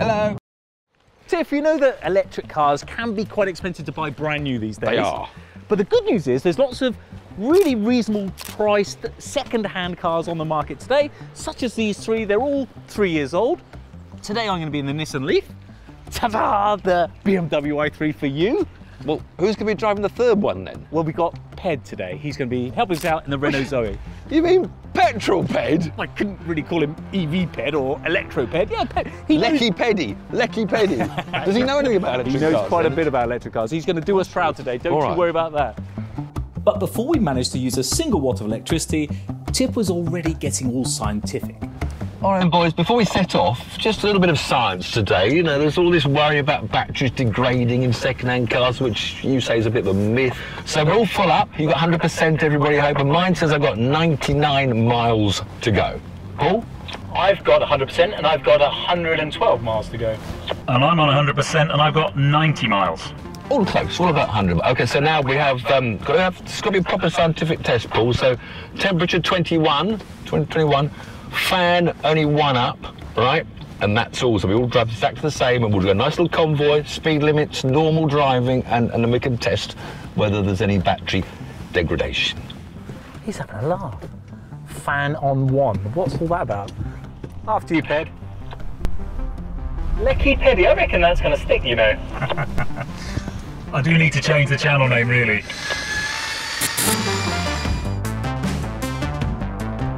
Hello. Tiff, you know that electric cars can be quite expensive to buy brand new these days. They are. But the good news is there's lots of really reasonable priced second-hand cars on the market today, such as these three. They're all three years old. Today I'm going to be in the Nissan Leaf. Ta-da! The BMW i3 for you. Well, who's going to be driving the third one then? Well, we've got Ped today. He's going to be helping us out in the Renault Zoe. You mean petrol ped? I couldn't really call him EV Ped or Electro Ped. Yeah, Ped. He knows, Lecky Peddy. Lecky Peddy. Does he know anything about electric cars? he knows cars, quite a bit about electric cars. He's going to do us proud today. Don't All you right. worry about that. But before we managed to use a single watt of electricity, Tiff was already getting all scientific. All right, boys, before we set off, just a little bit of science today. You know, there's all this worry about batteries degrading in second-hand cars, which you say is a bit of a myth. So we're all full up. You've got 100%, everybody, I hope. And mine says I've got 99 miles to go. Paul? I've got 100% and I've got 112 miles to go. And I'm on 100% and I've got 90 miles. All close, all about 100. Okay, so now we have, um, got to have, it's got to be a proper scientific test, Paul. So temperature 21, 20, 21, fan only one up, right? And that's all. So we all drive exactly the same and we'll do a nice little convoy, speed limits, normal driving, and, and then we can test whether there's any battery degradation. He's having a laugh. Fan on one. What's all that about? After you, Ped. Lecky Peddy, I reckon that's going to stick, you know. I do need to change the channel name, really.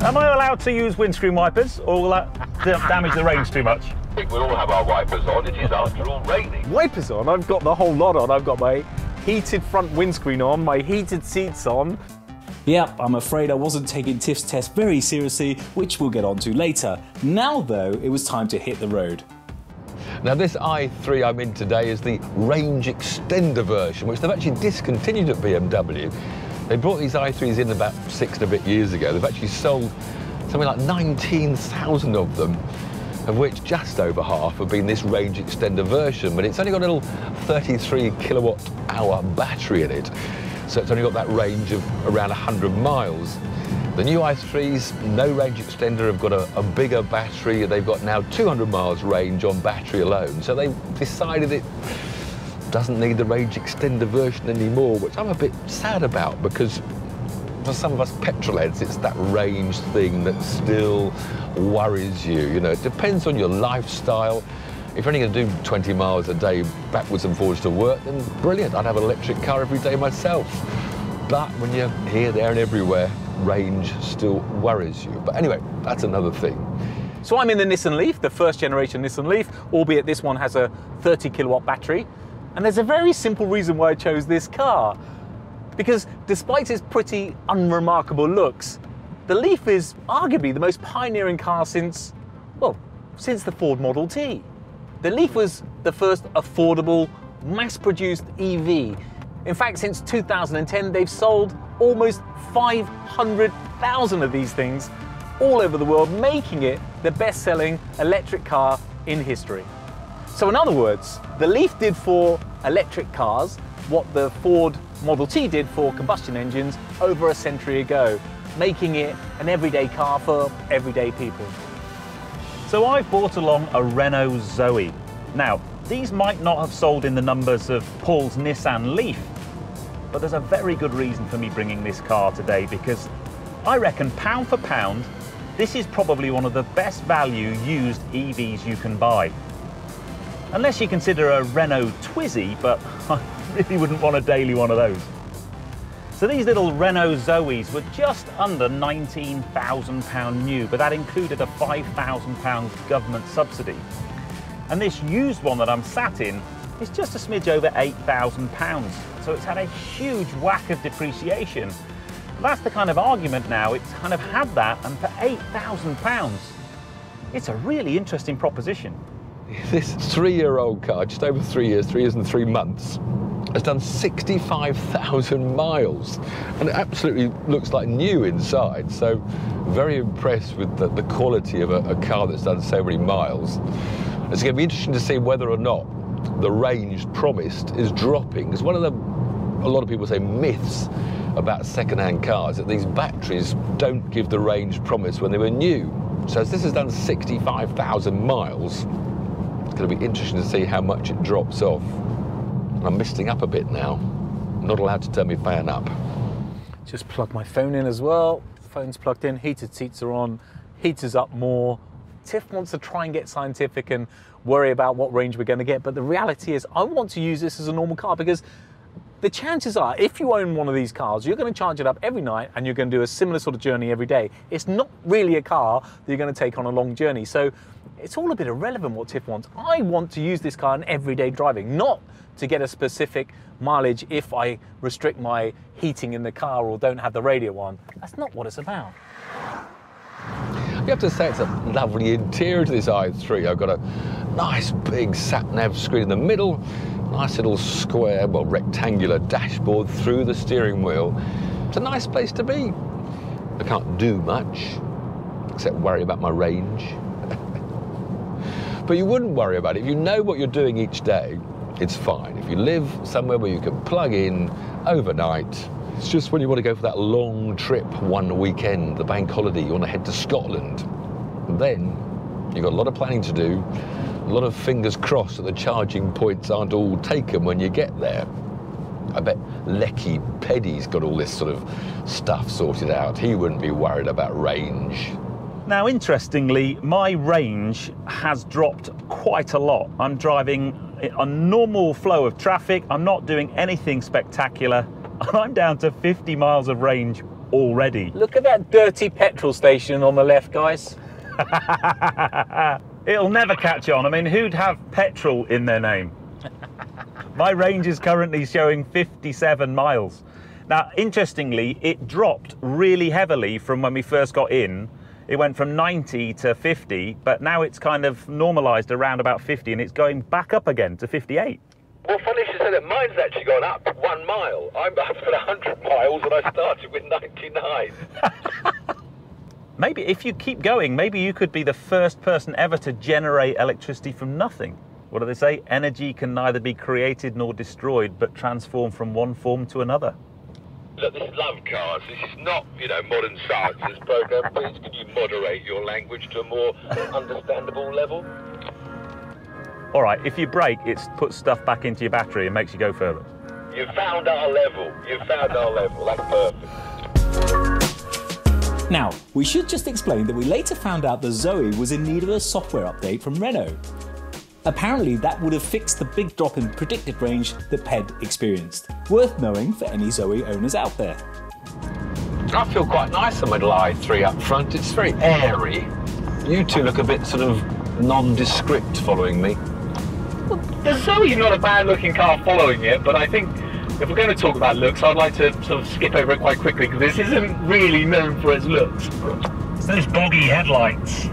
Am I allowed to use windscreen wipers, or will that damage the range too much? I think we all have our wipers on. It is, after all, raining. Wipers on? I've got the whole lot on. I've got my heated front windscreen on, my heated seats on. Yep, I'm afraid I wasn't taking Tiff's test very seriously, which we'll get onto later. Now, though, it was time to hit the road. Now, this i3 I'm in today is the range extender version, which they've actually discontinued at BMW. They brought these i3s in about six and a bit years ago. They've actually sold something like 19,000 of them, of which just over half have been this range extender version, but it's only got a little 33 kilowatt hour battery in it. So it's only got that range of around 100 miles. The new i3s, no range extender, have got a, a bigger battery. They've got now 200 miles range on battery alone. So they've decided it doesn't need the range extender version anymore, which I'm a bit sad about because for some of us petrol heads, it's that range thing that still worries you. You know, it depends on your lifestyle. If you're only going to do 20 miles a day backwards and forwards to work, then brilliant. I'd have an electric car every day myself. But when you're here, there, and everywhere, range still worries you. But anyway, that's another thing. So I'm in the Nissan Leaf, the first generation Nissan Leaf, albeit this one has a 30 kilowatt battery. And there's a very simple reason why I chose this car. Because despite its pretty unremarkable looks, the Leaf is arguably the most pioneering car since, well, since the Ford Model T. The Leaf was the first affordable, mass produced EV. In fact, since 2010, they've sold almost 500,000 of these things all over the world, making it the best selling electric car in history. So, in other words, the Leaf did for electric cars what the Ford Model T did for combustion engines over a century ago, making it an everyday car for everyday people. So I've brought along a Renault Zoe. Now, these might not have sold in the numbers of Paul's Nissan Leaf, but there's a very good reason for me bringing this car today because I reckon pound for pound, this is probably one of the best value used EVs you can buy. Unless you consider a Renault Twizy, but I really wouldn't want a daily one of those. So these little Renault Zoes were just under £19,000 new, but that included a £5,000 government subsidy. And this used one that I'm sat in is just a smidge over £8,000. So it's had a huge whack of depreciation. That's the kind of argument now, it's kind of had that, and for £8,000, it's a really interesting proposition. This three-year-old car, just over three years, three years and three months, has done 65,000 miles and it absolutely looks like new inside. So very impressed with the, the quality of a, a car that's done so many miles. It's going to be interesting to see whether or not the range promised is dropping. Because one of the, a lot of people say myths about second-hand cars that these batteries don't give the range promised when they were new. So as this has done 65,000 miles, It's going to be interesting to see how much it drops off. I'm misting up a bit now. I'm not allowed to turn my fan up. Just plug my phone in as well. Phone's plugged in, heated seats are on, heaters up more. Tiff wants to try and get scientific and worry about what range we're going to get, but the reality is I want to use this as a normal car because the chances are if you own one of these cars, you're going to charge it up every night and you're going to do a similar sort of journey every day. It's not really a car that you're going to take on a long journey. So it's all a bit irrelevant what Tiff wants. I want to use this car in everyday driving, not to get a specific mileage if I restrict my heating in the car or don't have the radio on. That's not what it's about. You have to say it's a lovely interior to this i3. I've got a nice big sat nav screen in the middle, nice little square, well, rectangular dashboard through the steering wheel. It's a nice place to be. I can't do much except worry about my range. but you wouldn't worry about it. If you know what you're doing each day, it's fine. If you live somewhere where you can plug in overnight, it's just when you want to go for that long trip one weekend, the bank holiday, you want to head to Scotland. Then you've got a lot of planning to do, a lot of fingers crossed that the charging points aren't all taken when you get there. I bet Lecky Peddy's got all this sort of stuff sorted out. He wouldn't be worried about range. Now, interestingly, my range has dropped quite a lot. I'm driving a normal flow of traffic. I'm not doing anything spectacular. And I'm down to 50 miles of range already. Look at that dirty petrol station on the left, guys. It'll never catch on. I mean, who'd have petrol in their name? My range is currently showing 57 miles. Now, interestingly, it dropped really heavily from when we first got in. It went from 90 to 50, but now it's kind of normalized around about 50 and it's going back up again to 58. Well, funny you say that. Mine's actually gone up one mile. I'm up at 100 miles and I started with 99. Maybe if you keep going, maybe you could be the first person ever to generate electricity from nothing. What do they say? Energy can neither be created nor destroyed, but transformed from one form to another. Look, this is Love Cars. This is not, you know, modern sciences program. Please, could you moderate your language to a more understandable level? All right, if you brake, it puts stuff back into your battery and makes you go further. You found our level. You found our level. That's perfect. Now, we should just explain that we later found out the Zoe was in need of a software update from Renault. Apparently, that would have fixed the big drop in predicted range that PED experienced. Worth knowing for any Zoe owners out there. I feel quite nice on my little i3 up front. It's very airy. You two look a bit sort of nondescript following me. The Zoe's not a bad looking car following it, but I think if we're going to talk about looks, I'd like to sort of skip over it quite quickly because this isn't really known for its looks. It's those boggy headlights.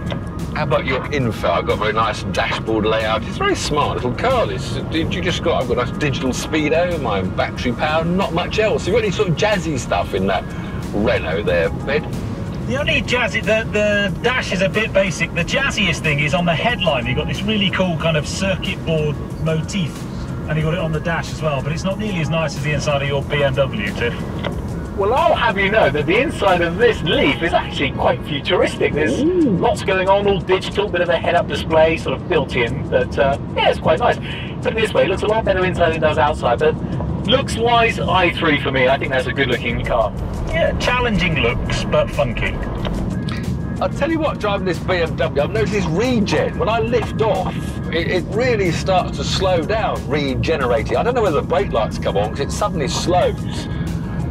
How about your info? I've got a very nice dashboard layout. It's a very smart little car. This did you just got? I've got a nice digital speedo, my battery power, not much else. You've you got any sort of jazzy stuff in that Renault there, Ed? The only jazzy, the, the dash is a bit basic. The jazziest thing is on the headline. You've got this really cool kind of circuit board motif, and you got it on the dash as well. But it's not nearly as nice as the inside of your BMW, Tiff. Well, I'll have you know that the inside of this Leaf is actually quite futuristic. There's lots going on, all digital, bit of a head-up display sort of built in. But uh, yeah, it's quite nice. Put it this way, it looks a lot better inside than it does outside. But looks-wise, i3 for me. I think that's a good-looking car. Yeah, challenging looks, but funky. I'll tell you what, driving this BMW, I've noticed this regen. When I lift off, it, it really starts to slow down, regenerating. I don't know whether the brake lights come on because it suddenly slows.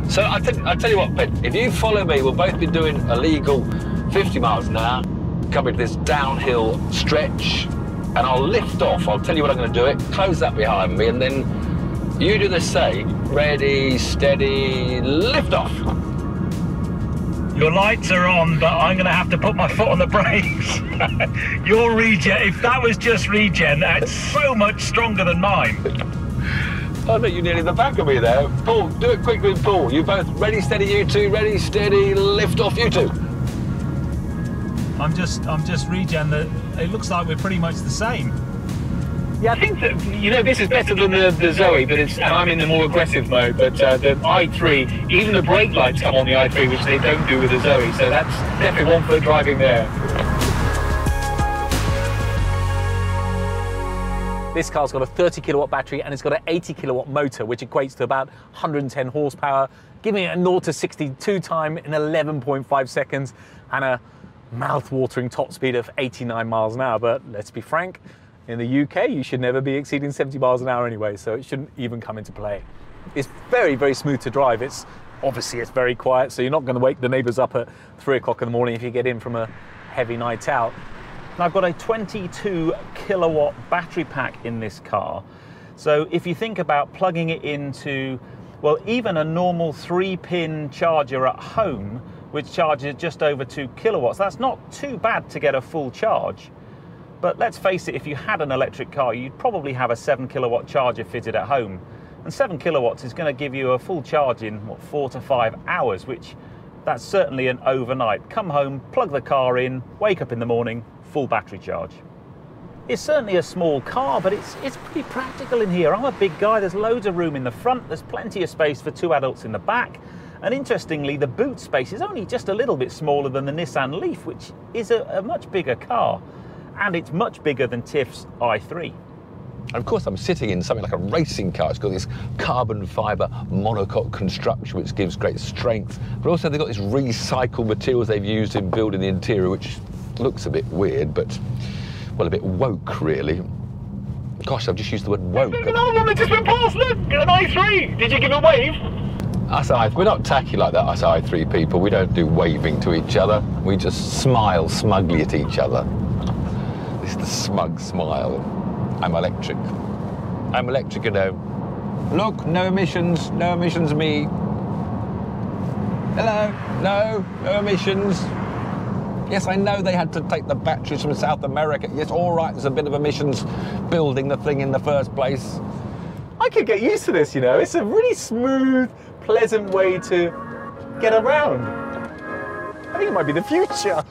So I tell, I tell you what, Ben, if you follow me, we'll both be doing a legal 50 miles an hour, coming to this downhill stretch, and I'll lift off. I'll tell you what I'm going to do it, close that behind me, and then you do the same. Ready, steady, lift off. Your lights are on, but I'm going to have to put my foot on the brakes. Your regen, if that was just regen, that's so much stronger than mine. I bet you nearly the back of me there. Paul, do it quickly, Paul. You both ready, steady, you two. Ready, steady, lift off, you two. I'm just, I'm just regen. That it looks like we're pretty much the same. Yeah, I think that you know this is better than the, the Zoe, but it's and I'm in the more aggressive mode. But uh, the i3, even the brake lights come on the i3, which they don't do with the Zoe. So that's definitely one for driving there. This car's got a 30 kilowatt battery and it's got an 80 kilowatt motor, which equates to about 110 horsepower, giving it a 0 to 62 time in 11.5 seconds and a mouth-watering top speed of 89 miles an hour. But let's be frank, in the UK, you should never be exceeding 70 miles an hour anyway, so it shouldn't even come into play. It's very, very smooth to drive. It's obviously it's very quiet, so you're not going to wake the neighbours up at three o'clock in the morning if you get in from a heavy night out. And I've got a 22 kilowatt battery pack in this car. So if you think about plugging it into, well, even a normal three pin charger at home, which charges just over two kilowatts, that's not too bad to get a full charge. But let's face it, if you had an electric car, you'd probably have a seven kilowatt charger fitted at home. And seven kilowatts is going to give you a full charge in what, four to five hours, which that's certainly an overnight. Come home, plug the car in, wake up in the morning, full battery charge. It's certainly a small car, but it's it's pretty practical in here. I'm a big guy, there's loads of room in the front, there's plenty of space for two adults in the back. And interestingly, the boot space is only just a little bit smaller than the Nissan Leaf, which is a, a much bigger car. And it's much bigger than TIFF's i3. And of course, I'm sitting in something like a racing car. It's got this carbon fibre monocoque construction, which gives great strength. But also, they've got this recycled materials they've used in building the interior, which looks a bit weird, but well, a bit woke, really. Gosh, I've just used the word woke. Look, another one that just went past. Look, an i3. Did you give a wave? Us I, we're not tacky like that, us i3 people. We don't do waving to each other. We just smile smugly at each other. The smug smile. I'm electric. I'm electric, you know. Look, no emissions, no emissions me. Hello, no, no emissions. Yes, I know they had to take the batteries from South America. Yes, all right, there's a bit of emissions building the thing in the first place. I could get used to this, you know. It's a really smooth, pleasant way to get around. I think it might be the future.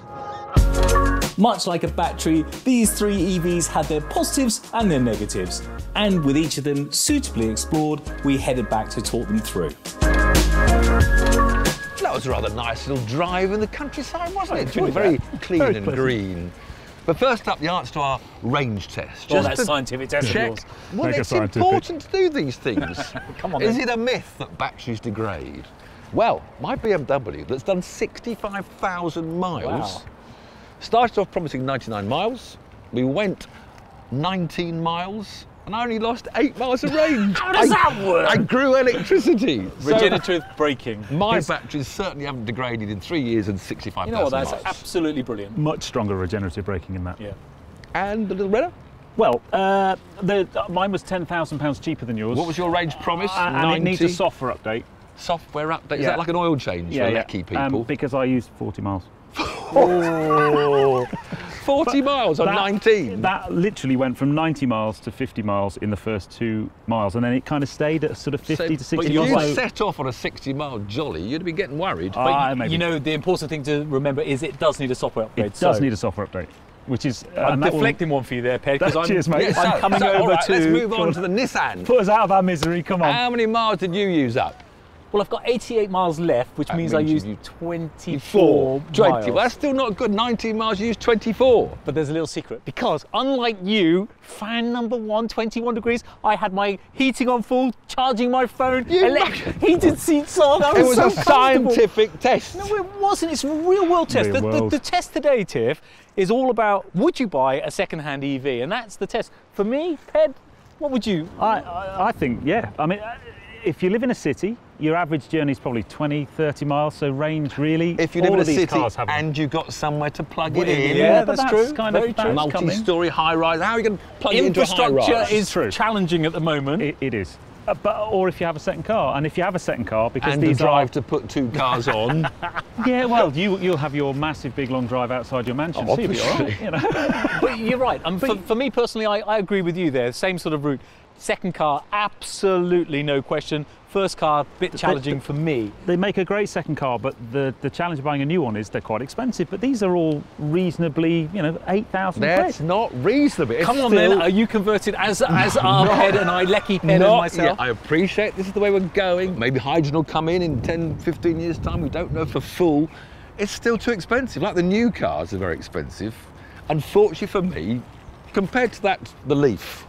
Much like a battery, these three EVs had their positives and their negatives. And with each of them suitably explored, we headed back to talk them through. That was a rather nice little drive in the countryside, wasn't oh, it? enjoyed Very clean Very and pleasant. green. But first up, the answer to our range test. Oh, well, Just that's scientific test of check. yours. Well, Make it's scientific. important to do these things. Come on, Is then. it a myth that batteries degrade? Well, my BMW that's done 65,000 miles Wow. Started off promising 99 miles. We went 19 miles and I only lost eight miles of range. How does I- that work? I grew electricity. So Regenerative braking. my batteries certainly haven't degraded in three years and 65,000 You know what? That's miles. absolutely brilliant. Much stronger regenerative braking in that. Yeah. And the little Renault? Well, uh, the, mine was £10,000 cheaper than yours. What was your range promise? Uh, and it needs a software update. software update. Is Yeah. that like an oil change for lecky Um, people? because I used 40 miles. 40 miles on That- 19. That literally went from 90 miles to 50 miles in the first two miles, and then it kind of stayed at sort of 50 to 60 But if you set off on a 60 mile jolly, you'd be getting worried. Ah, But maybe. you know, the important thing to remember is it does need a software upgrade. it does so need a software update, which is uh, I'm and deflecting one for you there, Ped, because I'm, Cheers, mate. Yes, I'm so- coming so, over all right, to. Let's move on to the Nissan. Put us out of our misery. Come on. How many miles did you use up? Well, I've got 88 miles left, which That means I used you- 24 20. miles. Well, that's still not good. 19 miles, you used 24. But there's a little secret because, unlike you, fan number one, 21 degrees, I had my heating on full, charging my phone, You elec- heated seats on. I It was, was so a scientific test. No, it wasn't. It's a real world test. Real the, the- world. the test today, Tiff, is all about would you buy a second-hand EV, and that's the test. For me, Ped, what would you? I, I, I think, yeah. I mean, uh, if you live in a city, your average journey is probably 20, 30 miles, so range really. If you live all in a city cars and you've got somewhere to plug Well, it in, yeah, but that's true. Kind Very of true. multi-story high rise, how are you going to plug it into a high Infrastructure is True. challenging at the moment. It, it is. Uh, but, or if you have a second car, and if you have a second car, because and the these drive are, to put two cars on. yeah, well, you you'll have your massive big long drive outside your mansion, so you'll be all right, you know. But you're right. Um, for, for me personally, I, I agree with you there. Same sort of route. Second car, absolutely no question. First car, bit challenging for me. they make a great second car, but the, the challenge of buying a new one is they're quite expensive. But these are all reasonably, you know, eight thousand That's quid. not reasonable. It's Come on still then, are you converted as as our Ped and I, Lecky Ped and not myself? yet. I appreciate this is the way we're going. Maybe hydrogen will come in in 10, 15 years' time. We don't know for full. It's still too expensive. Like the new cars are very expensive. Unfortunately for me, compared to that, the Leaf,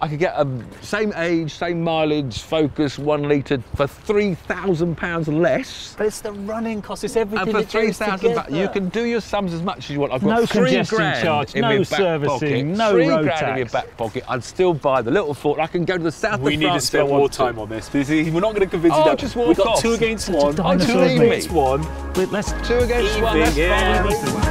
I could get a same age, same mileage, Focus, one litre for three thousand pounds less. But it's the running cost, it's everything And for that three goes you can do your sums as much as you want. I've got No three congestion grand charge, in no my back servicing, pocket, no three road grand in your back pocket. I'd still buy the little Ford. I can go to the south We of need to France. if I spend more time on this. because We're not going to convince Oh, you that. just We've got off. two against one. Oh, dinosaur, Two mate. against one. Let's Two against one. That's yeah. fine. Listen,